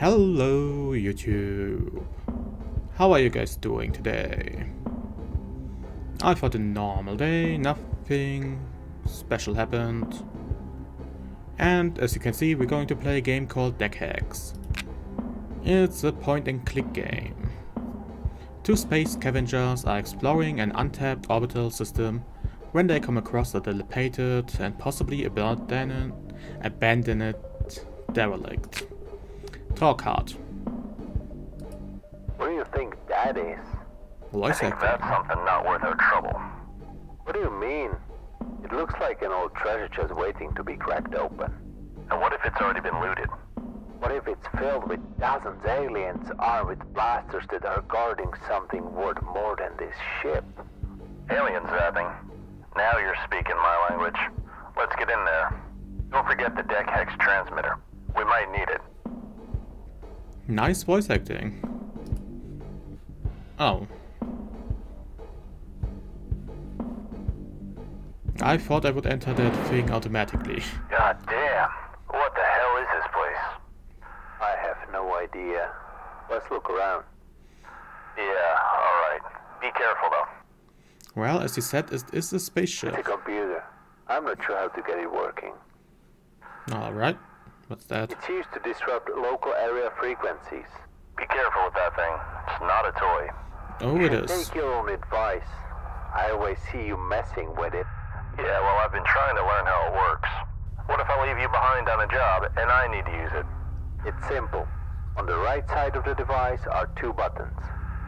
Hello YouTube! How are you guys doing today? I thought a normal day, nothing special happened. And as you can see, we're going to play a game called DeckHex. It's a point and click game. Two space scavengers are exploring an untapped orbital system when they come across a dilapidated and possibly abandoned, abandoned derelict. Card. What do you think that is? Voice I think acting. that's something not worth our trouble. What do you mean? It looks like an old treasure chest waiting to be cracked open. And what if it's already been looted? What if it's filled with dozens of aliens armed with blasters that are guarding something worth more than this ship? Alien zapping. Now you're speaking my language. Let's get in there. Don't forget the DeckHex transmitter. We might need it. Nice voice acting. Oh. I thought I would enter that thing automatically. God damn. What the hell is this place? I have no idea. Let's look around. Yeah, alright. Be careful though. Well, as you said, it is a It's a spaceship. computer. I'm not sure how to get it working. Alright. What's that? It's used to disrupt local area frequencies. Be careful with that thing. It's not a toy. Oh, You it. Take your own advice. I always see you messing with it. Yeah, well, I've been trying to learn how it works. What if I leave you behind on a job and I need to use it? It's simple. On the right side of the device are two buttons.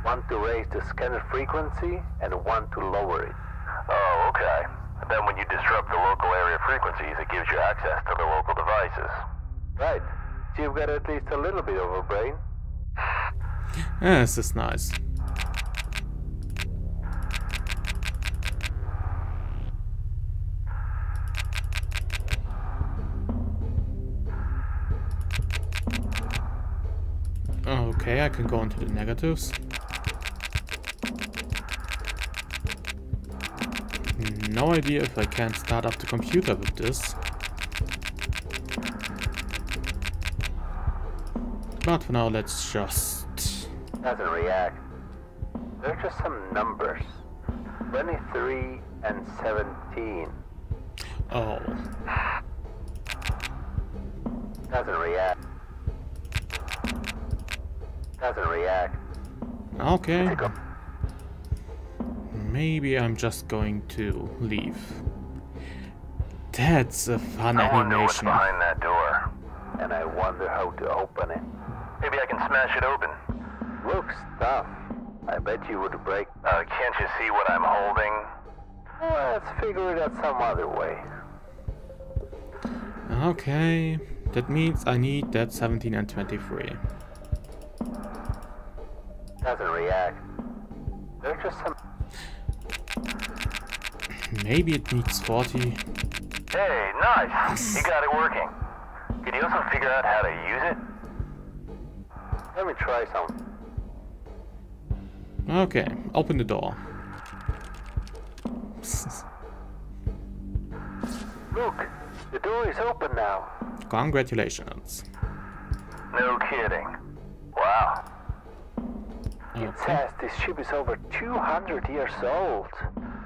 One to raise the scanner frequency and one to lower it. Oh, okay. And then when you disrupt the local area frequencies, it gives you access to the local devices. Right. So you've got at least a little bit of a brain. Yeah, this is nice. Okay, I can go into the negatives. No idea if I can start up the computer with this. But for now, let's just... Doesn't react. They're just some numbers. 23 and 17. Oh, Doesn't react. Doesn't react. okay. Maybe I'm just going to leave. That's a fun I animation. behind that door. And I wonder how to open it. Maybe I can smash it open. Looks tough. I bet you would break. Uh, can't you see what I'm holding? Well, let's figure it out some other way. Okay, that means I need that 17 and 23. Doesn't react. They're just some. Maybe it needs 40. Hey, nice! You got it working. Could you also figure out how to use it? Let me try some. Okay, open the door. Look, the door is open now. Congratulations. No kidding. Wow. It Okay. says this ship is over 200 years old,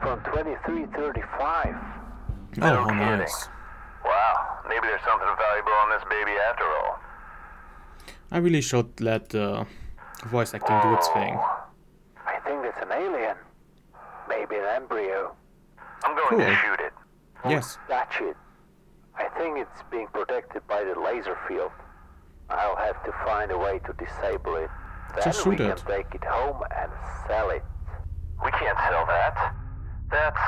from 2335. Oh, No nice. Wow. Maybe there's something valuable on this baby after all. I really should let the uh, voice acting do its thing. I think it's an alien. Maybe an embryo. I'm going to shoot it. Yes. That's it. I think it's being protected by the laser field. I'll have to find a way to disable it. Then Just we shoot can it. take it home and sell it. We can't sell that. That's...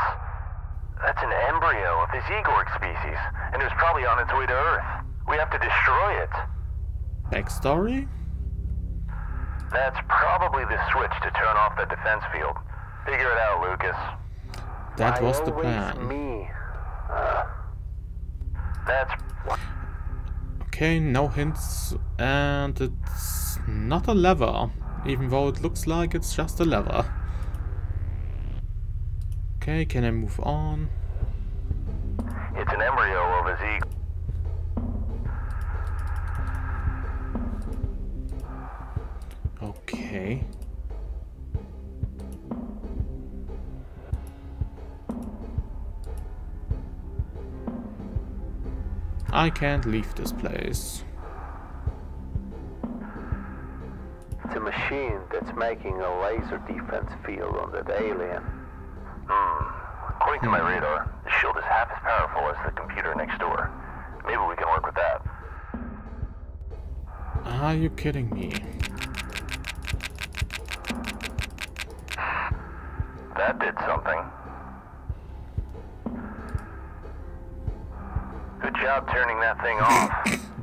That's an embryo of this Igorg species, and it was probably on its way to Earth. We have to destroy it. Backstory? That's probably the switch to turn off the defense field. Figure it out, Lucas. That was the plan. me? Uh, That's... Okay, no hints, and it's not a lever, even though it looks like it's just a lever. Okay, can I move on? It's an embryo of a Z. Okay. I can't leave this place. It's a machine that's making a laser defense field on that alien. Hmm. According to my radar, the shield is half as powerful as the computer next door. Maybe we can work with that. Are you kidding me? That did something. Good job turning that thing off.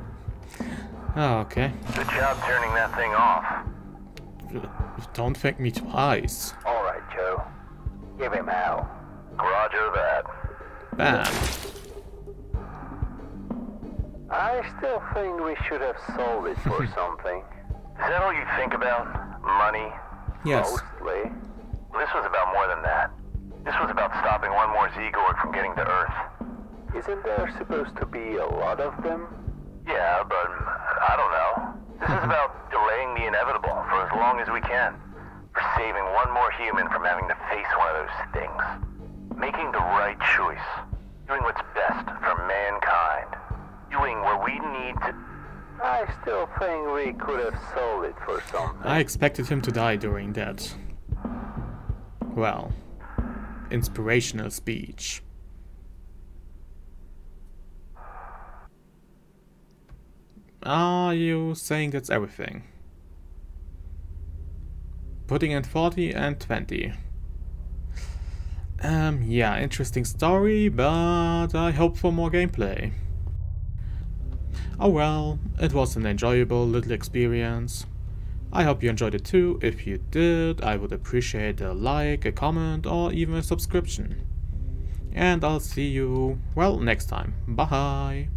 Oh, okay. Good job turning that thing off. Don't thank me twice. All right, Joe. Give him hell. Roger that. Bam. I still think we should have sold it for something. Is that all you think about? Money? Yes. Mostly. This was about more than that. This was about stopping one more Zegorg from getting to Earth. Isn't there supposed to be a lot of them? Yeah, but I don't know. This is about delaying the inevitable for as long as we can. For saving one more human from having to face one of those things. Making the right choice. Doing what's best for mankind. Doing what we need to. I still think we could have sold it for something. I expected him to die during that. Well, inspirational speech. Are you saying that's everything? Putting in 40 and 20. Um, yeah, interesting story, but I hope for more gameplay. Oh well, it was an enjoyable little experience. I hope you enjoyed it too. If you did, I would appreciate a like, a comment, or even a subscription. And I'll see you, well, next time. Bye!